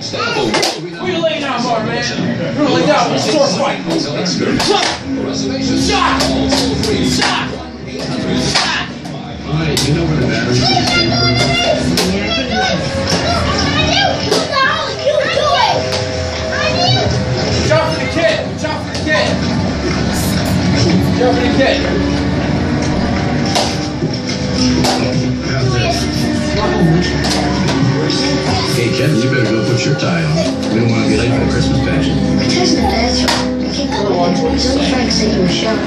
Where you laying down, bar, man? You're gonna lay down. It's a sword fight. Shot! Shot! Shot! Shot! Alright, you know where the Kevin, you better go put your tie on. We don't want to be late for the Christmas pageant. Bethesda, that's right. I can't go on. He's only trying to save him a shot.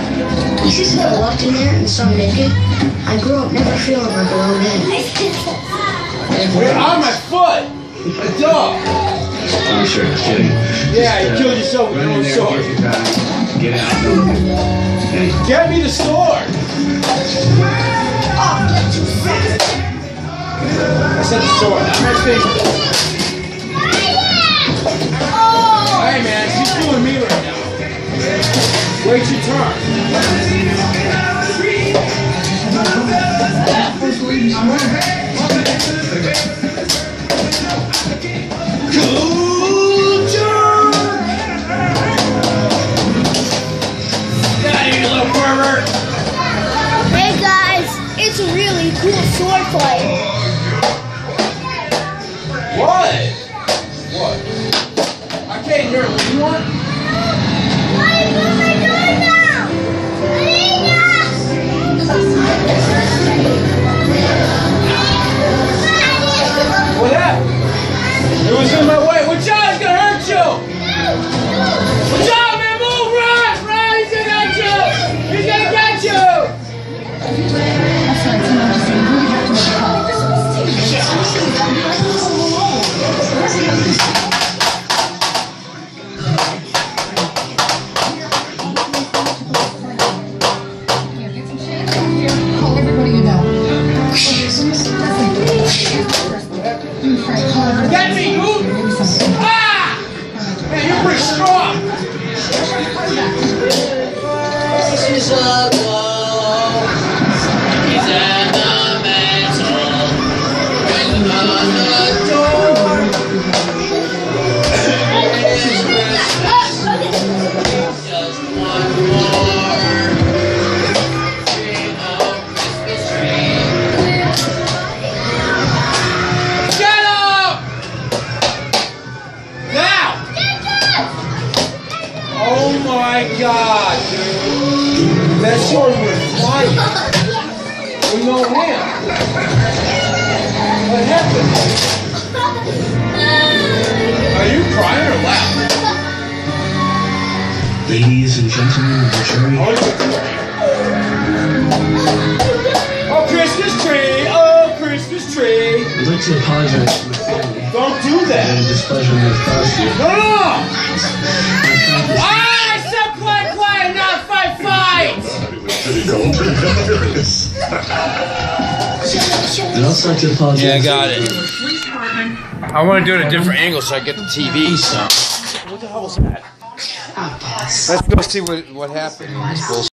He says if I walked in there and saw him naked, I grew up never feeling like a lone man. Wait, on my foot! A dog! I'm sure, just kidding. Yeah, you Just, uh, killed yourself with run your own sword. Get your tie. Get out. Hey, Get me the sword! I said the sword. I'm actually. Hey man, she's doing me right now. Wait your turn. Pervert! Hey guys, it's a really cool sword fight. Want? Get me, you! Ah! Man, you're pretty strong! He's a glow. He's in the mantle. On the my god, dude. That sword was flying. With no hand. What happened? Are you crying or laughing? ladies and gentlemen of the jury, Oh, Oh, Christmas tree! Oh, Christmas tree! I'd like to apologize to the family Don't do that! any displeasure caused. No, no, no! I'm trying to Ah, I'd also like to apologize. Yeah, I got it. I want to do it a different angle so I get the TV. So. What the hell was that? Let's go see what what happened.